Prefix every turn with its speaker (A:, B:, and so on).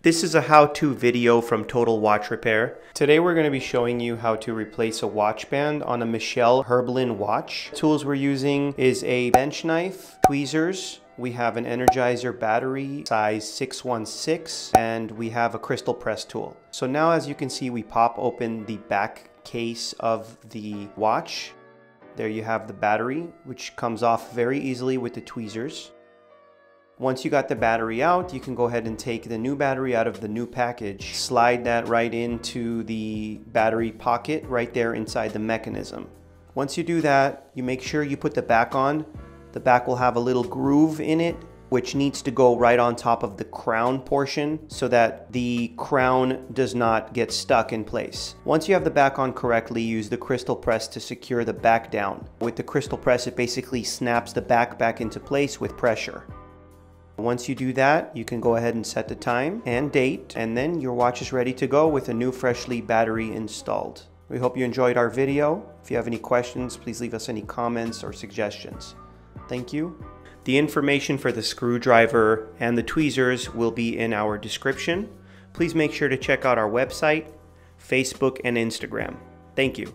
A: This is a how-to video from Total Watch Repair. Today we're going to be showing you how to replace a watch band on a Michel Herbelin watch. Tools we're using is a bench knife, tweezers, we have an Energizer battery size 616 and we have a crystal press tool. So now as you can see we pop open the back case of the watch. There you have the battery which comes off very easily with the tweezers. Once you got the battery out, you can go ahead and take the new battery out of the new package, slide that right into the battery pocket right there inside the mechanism. Once you do that, you make sure you put the back on. The back will have a little groove in it which needs to go right on top of the crown portion so that the crown does not get stuck in place. Once you have the back on correctly, use the crystal press to secure the back down. With the crystal press, it basically snaps the back back into place with pressure. Once you do that, you can go ahead and set the time and date, and then your watch is ready to go with a new freshly battery installed. We hope you enjoyed our video. If you have any questions, please leave us any comments or suggestions. Thank you. The information for the screwdriver and the tweezers will be in our description. Please make sure to check out our website, Facebook, and Instagram. Thank you.